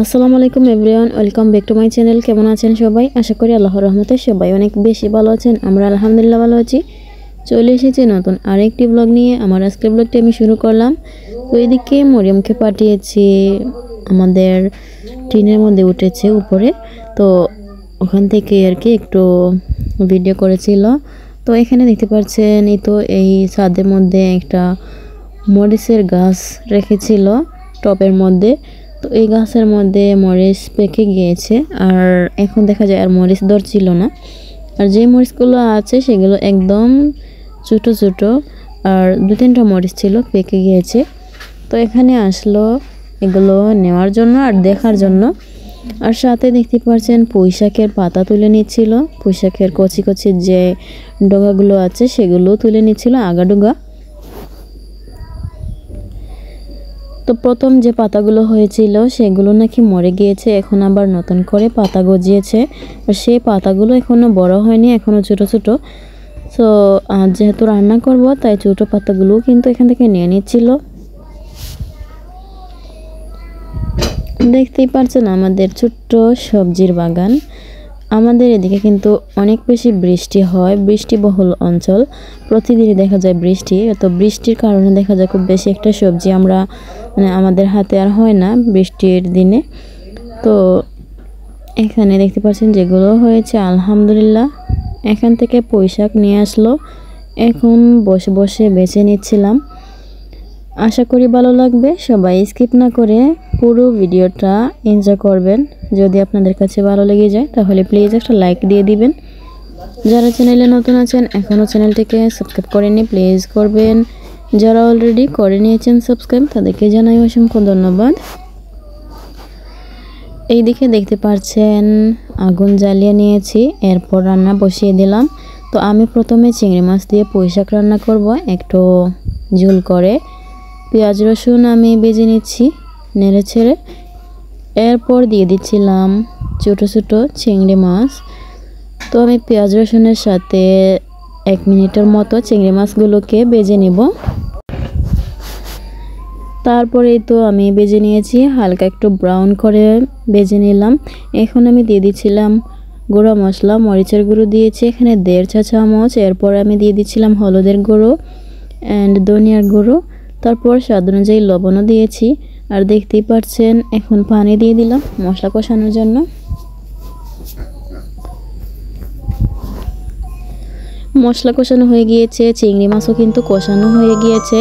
আসসালামু আলাইকুম everyone, welcome back to my channel. কেমন আছেন সবাই? আশা করি আল্লাহর রহমতে সবাই অনেক বেশি ভালো আছেন। আমরা আলহামদুলিল্লাহ ভালো আছি। চলে এসেছি নতুন আরেকটি ব্লগ নিয়ে। আমার আজকের ব্লগটি আমি শুরু করলাম। তো এদিকে মরিয়মকে পাঠিয়েছি। আমাদের টিনের মধ্যে উঠেছে উপরে। তো ওখান থেকে আর কি একটু ভিডিও করেছিল। তো এখানে দেখতে পাচ্ছেন, এই তো এই ছাদের মধ্যে একটা মরিচের গাছ রেখেছিল টপের মধ্যে। তো এই গাছের মধ্যে মরিচ পেকে গিয়েছে, আর এখন দেখা যায় আর মরিচ ধরছিল না। আর যে মরিচগুলো আছে সেগুলো একদম ছোটো ছোটো, আর দু তিনটা মরিচ ছিল, পেকে গিয়েছে। তো এখানে আসলো এগুলো নেওয়ার জন্য আর দেখার জন্য। আর সাথে দেখতে পাচ্ছেন পুঁইশাকের পাতা তুলে নিচ্ছিল। পুঁইশাকের কচি কচি যে ডগাগুলো আছে সেগুলো তুলে নিচ্ছিল আগাডুগা তো প্রথম যে পাতাগুলো হয়েছিল, সেগুলো নাকি মরে গিয়েছে, এখন আবার নতুন করে পাতা গজিয়েছে। সেই পাতাগুলো এখনও বড় হয়নি এখনও ছোট ছোট। তো যেহেতু রান্না করব, তাই ছোটো পাতাগুলো কিন্তু এখান থেকে নিয়ে নিচ্ছিল। দেখতেই পারছেন আমাদের ছোট্ট সবজির বাগান। আমাদের এদিকে কিন্তু অনেক বেশি বৃষ্টি হয়, বৃষ্টিবহুল অঞ্চল। প্রতিদিনই দেখা যায় বৃষ্টি, তো বৃষ্টির কারণে দেখা যায় খুব বেশি একটা সবজি আমরা মানে আমাদের হাতে আর হয় না বৃষ্টির দিনে। তো এখানে দেখতে পাচ্ছেন যেগুলো হয়েছে, আলহামদুলিল্লাহ। এখান থেকে পোশাক নিয়ে আসলো। এখন বসে বসে বেছে নিচ্ছিলাম। আশা করি ভালো লাগবে। সবাই স্কিপ না করে পুরো ভিডিওটা এনজয় করবেন। যদি আপনাদের কাছে ভালো লেগে যায়, তাহলে প্লিজ একটা লাইক দিয়ে দিবেন। যারা চ্যানেলে নতুন আছেন এখনও চ্যানেলটিকে সাবস্ক্রাইব করেনি প্লিজ করবেন। যারা অলরেডি করে নিয়েছেন সাবস্ক্রাইব তাদেরকে জানাই অসংখ্য ধন্যবাদ। এই দিকে দেখতে পাচ্ছেন আগুন জ্বালিয়ে নিয়েছি, এরপর রান্না বসিয়ে দিলাম। তো আমি প্রথমে চিংড়ি মাছ দিয়ে পুঁইশাক রান্না করব, একটু ঝুল করে। পেঁয়াজ রসুন আমি বেজে নিচ্ছি, নেড়ে ছেড়ে। এরপর দিয়ে দিচ্ছিলাম ছোটো ছোটো চিংড়ি মাছ। তো আমি পেঁয়াজ রসুনের সাথে এক মিনিটের মতো চিংড়ি মাছগুলোকে বেজে নিব। তারপরেই তো আমি বেজে নিয়েছি, হালকা একটু ব্রাউন করে বেজে নিলাম। এখন আমি দিয়ে দিচ্ছিলাম গুঁড়ো মশলা, মরিচের গুঁড়ো দিয়েছি, এখানে দেড় চা চামচ, এরপর আমি দিয়ে দিচ্ছিলাম হলুদের গুঁড়ো অ্যান্ড ধনিয়ার গুঁড়ো। তারপর স্বাদ অনুযায়ী লবণও দিয়েছি, আর দেখতেই পাচ্ছেন এখন পানি দিয়ে দিলাম মশলা কষানোর জন্য। মশলা কষানো হয়ে গিয়েছে, চিংড়ি মাছও কিন্তু কষানো হয়ে গিয়েছে।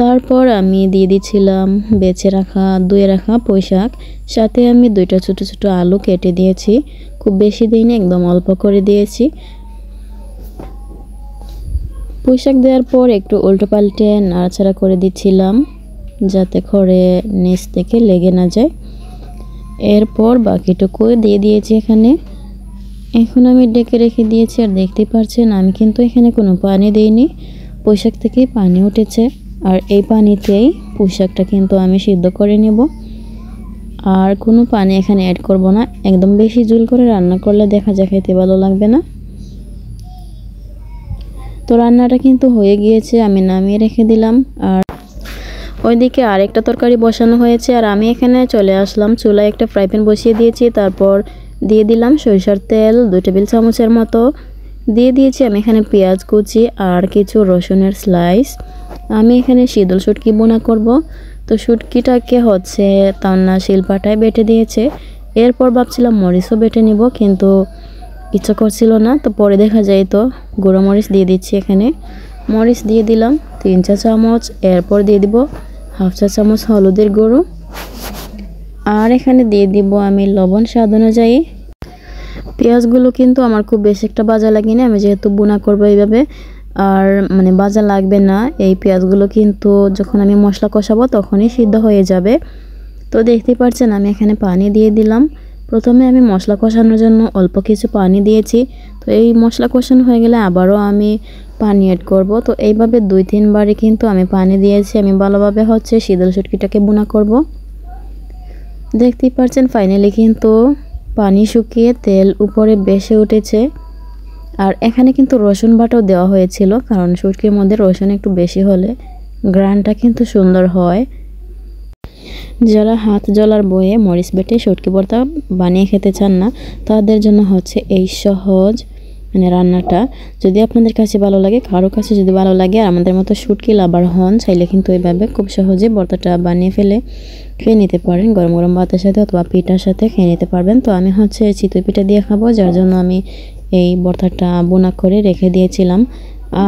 তারপর আমি দিয়ে দিয়েছিলাম বেছে রাখা, ধুয়ে রাখা পোশাক সাথে আমি দুইটা ছোট ছোট আলু কেটে দিয়েছি। খুব বেশি দিইনি, একদম অল্প করে দিয়েছি। পোশাক দেওয়ার পর একটু উল্টো পাল্টে নাড়াচাড়া করে দিচ্ছিলাম, যাতে খড়ে নিচ থেকে লেগে না যায়। এরপর বাকিটুকু দিয়ে দিয়েছি এখানে। এখন আমি ডেকে রেখে দিয়েছি, আর দেখতে পারছেন, আমি কিন্তু এখানে কোনো পানি দিইনি। পোশাক থেকে পানি উঠেছে। আর এই পানিতেই পোশাকটা কিন্তু আমি সিদ্ধ করে নেব। আর কোনো পানি এখানে অ্যাড করব না। একদম বেশি জুল করে রান্না করলে দেখা যায় খেতে ভালো লাগবে না। তো রান্নাটা কিন্তু হয়ে গিয়েছে, আমি নামিয়ে রেখে দিলাম। আর ওইদিকে আরেকটা তরকারি বসানো হয়েছে। আর আমি এখানে চলে আসলাম, চুলায় একটা ফ্রাই প্যান বসিয়ে দিয়েছি। তারপর দিয়ে দিলাম সরিষার তেল দু টেবিল চামচের মতো। দিয়ে দিয়েছি আমি এখানে পেঁয়াজ কুচি আর কিছু রসুনের স্লাইস আমি এখানে শীতল শুটকি বোনা করব। তো শুটকিটাকে হচ্ছে তান্না শিলপাটায় বেটে দিয়েছে। এরপর ভাবছিলাম মরিচও বেটে নিব, কিন্তু ইচ্ছা করছিল না। তো পরে দেখা যায় তো গুঁড়ো মরিচ দিয়ে দিচ্ছি এখানে। মরিচ দিয়ে দিলাম তিন চা চামচ, এরপর দিয়ে দিব হাফ চা চামচ হলুদের গুঁড়ো। আর এখানে দিয়ে দিব আমি লবণ স্বাদ অনুযায়ী। পেঁয়াজগুলো কিন্তু আমার খুব বেশি একটা বাজা লাগেনি, আমি যেহেতু বোনা করব এইভাবে। আর মানে বাজা লাগবে না, এই পেঁয়াজগুলো কিন্তু যখন আমি মশলা কষাবো তখনই সিদ্ধ হয়ে যাবে। তো দেখতেই পাচ্ছেন আমি এখানে পানি দিয়ে দিলাম। প্রথমে আমি মশলা কষানোর জন্য অল্প কিছু পানি দিয়েছি। তো এই মশলা কষানো হয়ে গেলে আবারও আমি পানি অ্যাড করব। তো এইভাবে দুই তিনবারে কিন্তু আমি পানি দিয়েছি। আমি ভালোভাবে হচ্ছে শীতল সুটকিটাকে বোনা করব। দেখতেই পাচ্ছেন ফাইনালি কিন্তু পানি শুকিয়ে তেল উপরে বেসে উঠেছে। আর এখানে কিন্তু রসুন বাটাও দেওয়া হয়েছিল, কারণ শুটকির মধ্যে রসুন একটু বেশি হলে গ্রানটা কিন্তু সুন্দর হয়। যারা হাত জলার বয়ে মরিচ বেটে সটকি ভর্তা বানিয়ে খেতে চান না, তাদের জন্য হচ্ছে এই সহজ মানে রান্নাটা। যদি আপনাদের কাছে ভালো লাগে, কারও কাছে যদি ভালো লাগে আর আমাদের মতো শুটকি লাভার হন, চাইলে কিন্তু এইভাবে খুব সহজে ভর্তাটা বানিয়ে ফেলে খেয়ে নিতে পারেন। গরম গরম ভাতের সাথে অথবা পিঠার সাথে খেয়ে নিতে পারবেন। তো আমি হচ্ছে চিতই পিঠা দিয়ে খাব, যার জন্য আমি এই ভর্তাটা বোনা করে রেখে দিয়েছিলাম।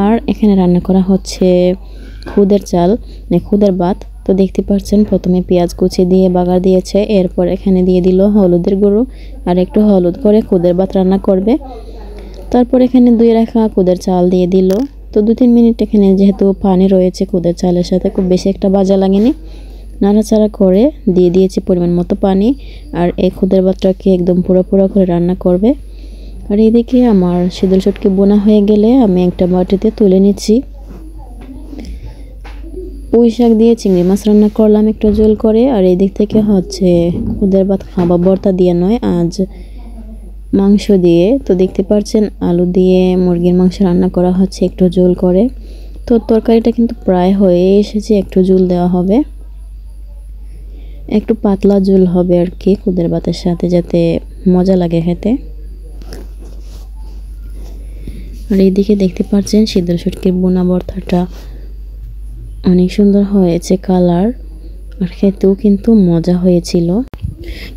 আর এখানে রান্না করা হচ্ছে খুদের চাল মানে খুদের ভাত। তো দেখতে পাচ্ছেন, প্রথমে পেঁয়াজ কুচি দিয়ে বাগার দিয়েছে, এরপর এখানে দিয়ে দিল হলুদের গুঁড়ো। আর একটু হলুদ করে খুদের ভাত রান্না করবে। তারপর এখানে দুই রাখা খুদের চাল দিয়ে দিল। তো দু তিন মিনিট এখানে যেহেতু পানি রয়েছে কুদের চালের সাথে খুব বেশি একটা বাজা লাগেনি। নাড়াচাড়া করে দিয়ে দিয়েছি পরিমাণ মতো পানি। আর এই খুদের ভাতটাকে একদম পুরো পুরো করে রান্না করবে। আর এইদিকে আমার শীতল চটকি বোনা হয়ে গেলে আমি একটা বাটিতে তুলে নিচ্ছি। পুঁই শাক দিয়ে চিংড়ি মাছ রান্না করলাম একটু জল করে। আর এই দিক থেকে হচ্ছে খুদের ভাত খাবার ভর্তা দিয়ে নয়, আজ মাংস দিয়ে। তো দেখতে পাচ্ছেন আলু দিয়ে মুরগির মাংস রান্না করা হচ্ছে একটু জোল করে। তো তরকারিটা কিন্তু প্রায় হয়ে এসেছে, একটু জুল দেওয়া হবে। একটু পাতলা জুল হবে আর কি খুদের ভাতের সাথে, যাতে মজা লাগে খেতে। আর এইদিকে দেখতে পাচ্ছেন শীতল সুটকির বোনা বর্তাটা অনেক সুন্দর হয়েছে কালার আর খেতেও কিন্তু মজা হয়েছিল।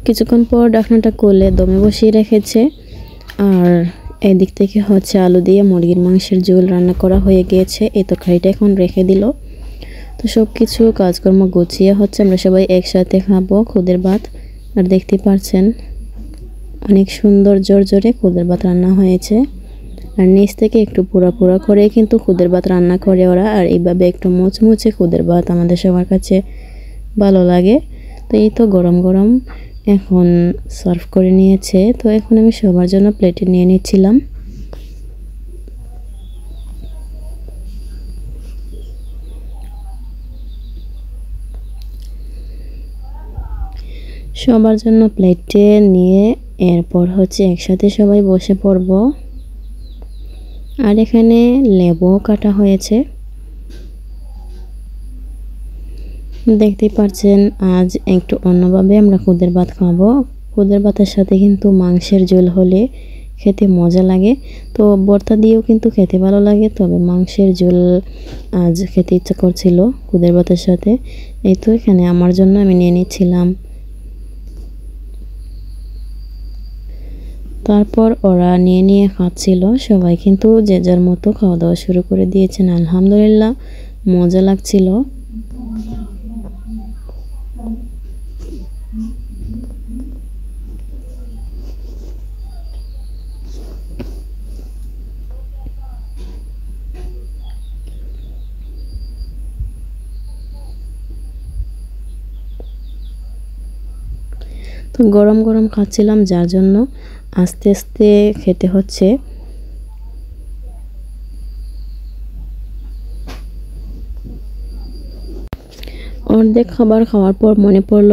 কিছুক্ষণ পর ডাকনাটা কোলে দমে বসিয়ে রেখেছে। আর এদিক থেকে হচ্ছে আলু দিয়ে মুরগির মাংসের ঝোল রান্না করা হয়ে গিয়েছে। এই তরকারিটা এখন রেখে দিল। তো সব কিছু কাজকর্ম গুছিয়ে হচ্ছে, আমরা সবাই একসাথে খাব খুদের ভাত। আর দেখতে পাচ্ছেন, অনেক সুন্দর জোর জোরে খুদের ভাত রান্না হয়েছে। আর নিচ থেকে একটু পুরা পুরা করে কিন্তু খুদের ভাত রান্না করে ওরা, আর এইভাবে একটু মুচমুচে খুদের ভাত আমাদের সবার কাছে ভালো লাগে। তো এই তো গরম গরম এখন সার্ভ করে নিয়েছে। তো এখন আমি সবার জন্য প্লেটে নিয়ে নিচ্ছিলাম। সবার জন্য প্লেটে নিয়ে এরপর হচ্ছে একসাথে সবাই বসে পড়ব। আর এখানে লেবু কাটা হয়েছে। দেখতেই পাচ্ছেন, আজ একটু অন্যভাবে আমরা খুদের ভাত খাব। খুদের ভাতের সাথে কিন্তু মাংসের ঝোল হলে খেতে মজা লাগে। তো বর্তা দিয়েও কিন্তু খেতে ভালো লাগে, তবে মাংসের ঝোল আজ খেতে ইচ্ছা করছিল খুদের ভাতের সাথে। এই তো এখানে আমার জন্য আমি নিয়ে নিচ্ছিলাম তারপর ওরা নিয়ে নিয়ে খাচ্ছিল সবাই, কিন্তু যে যার মতো খাওয়া দাওয়া শুরু করে দিয়েছেন, আলহামদুলিল্লাহ, মজা লাগছিল। গরম গরম খাচ্ছিলাম যার জন্য আস্তে আস্তে খেতে হচ্ছে। অর্ধেক খাবার খাওয়ার পর মনে পড়ল,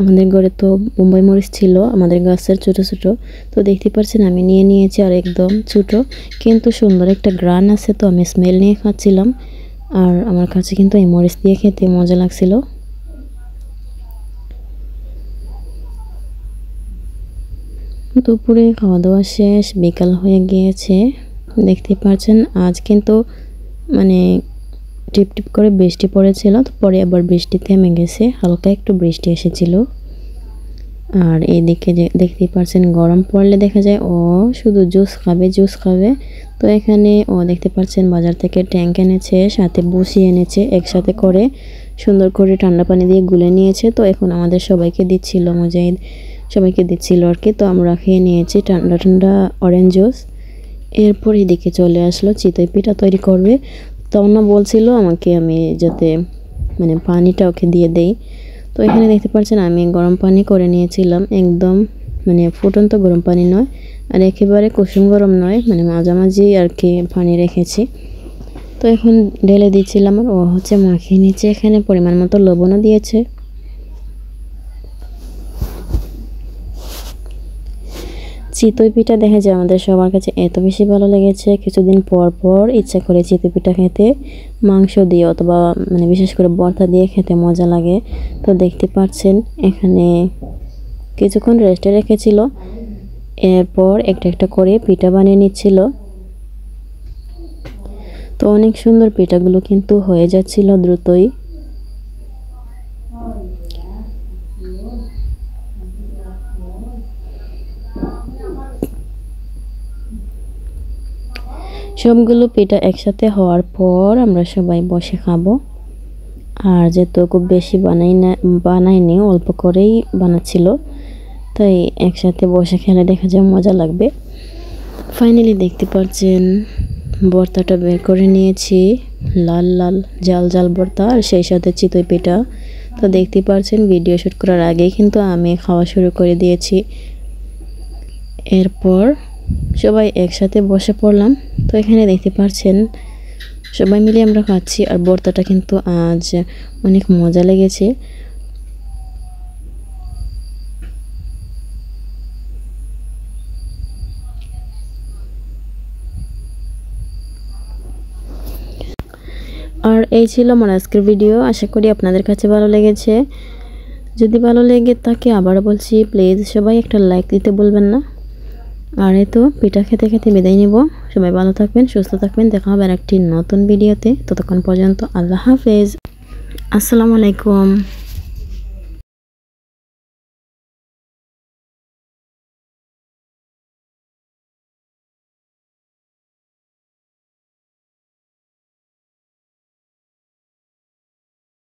আমাদের ঘরে তো বোম্বাই মরিচ ছিল, আমাদের গাছের ছোট ছোট। তো দেখতে পাচ্ছেন, আমি নিয়ে নিয়েছি আর একদম ছোট। কিন্তু সুন্দর একটা গ্রান আছে, তো আমি স্মেল নিয়ে খাচ্ছিলাম। আর আমার কাছে কিন্তু এই মরিচ দিয়ে খেতে মজা লাগছিল। দুপুরে খাওয়া দাওয়া শেষ, বিকাল হয়ে গিয়েছে। দেখতে পাচ্ছেন আজ কিন্তু মানে টিপ টিপ করে বৃষ্টি পড়েছিল, তো পরে আবার বৃষ্টি থেমে গেছে, হালকা একটু বৃষ্টি এসেছিল। আর এদিকে যে দেখতেই পাচ্ছেন গরম পড়লে দেখা যায়, ও শুধু জুস খাবে জুস খাবে। তো এখানে ও দেখতে পাচ্ছেন বাজার থেকে ট্যাঙ্ক এনেছে, সাথে বসিয়ে এনেছে, একসাথে করে সুন্দর করে ঠান্ডা পানি দিয়ে গুলে নিয়েছে। তো এখন আমাদের সবাইকে দিচ্ছিল মুজাহিদ সবাইকে দিচ্ছিল আর কি। তো আমরা খেয়ে নিয়েছি ঠান্ডা ঠান্ডা অরেঞ্জ জুস এরপর এদিকে চলে আসলো, চিতই পিঠা তৈরি করবে। তমনা বলছিল আমাকে আমি যাতে মানে পানিটা ওকে দিয়ে দেই। তো এখানে দেখতে পাচ্ছেন আমি গরম পানি করে নিয়েছিলাম। একদম মানে ফুটন্ত গরম পানি নয়, আর একেবারে কুসুম গরম নয় মানে মাঝামাঝি আর কি পানি রেখেছি। তো এখন ঢেলে দিচ্ছিলাম আর ও হচ্ছে মাখিয়ে নিচ্ছে, এখানে পরিমাণ মতো লবণও দিয়েছে। চিতই পিঠা দেখা যায় আমাদের সবার কাছে এত বেশি ভালো লেগেছে। কিছুদিন পর পর ইচ্ছা করে চিতই পিঠা খেতে, মাংস দিয়ে অথবা মানে বিশেষ করে বর্তা দিয়ে খেতে মজা লাগে। তো দেখতে পাচ্ছেন, এখানে কিছুক্ষণ রেস্টে রেখেছিল। এরপর একটা একটা করে পিঠা বানিয়ে নিচ্ছিল। তো অনেক সুন্দর পিঠাগুলো কিন্তু হয়ে যাচ্ছিল দ্রুতই। সবগুলো পিঠা একসাথে হওয়ার পর আমরা সবাই বসে খাব। আর যেহেতু খুব বেশি বানাই না, বানাইনি, অল্প করেই বানাচ্ছিল, তাই একসাথে বসে খেলে দেখা যায় মজা লাগবে। ফাইনালি দেখতে পাচ্ছেন বর্তাটা বের করে নিয়েছি। লাল লাল, জাল জাল বর্তা আর সেই সাথে চিতই পিঠা। তো দেখতে পাচ্ছেন ভিডিও শ্যুট করার আগেই কিন্তু আমি খাওয়া শুরু করে দিয়েছি। এরপর সবাই একসাথে বসে পড়লাম। তো এখানে দেখতে পাচ্ছেন, সবাই মিলে আমরা খাচ্ছি আর বর্তাটা কিন্তু আজ অনেক মজা লেগেছে। আর এই ছিল আমার আজকের ভিডিও। আশা করি আপনাদের কাছে ভালো লেগেছে। যদি ভালো লেগে থাকে আবার বলছি প্লিজ সবাই একটা লাইক দিতে বলবেন না। আর এই তো, পিঠা খেতে খেতে বিদায় নিব। সবাই ভালো থাকবেন, সুস্থ থাকবেন। দেখা হবে একটি নতুন ভিডিওতে। ততক্ষণ পর্যন্ত আল্লাহ হাফেজ। আসসালামু আলাইকুম।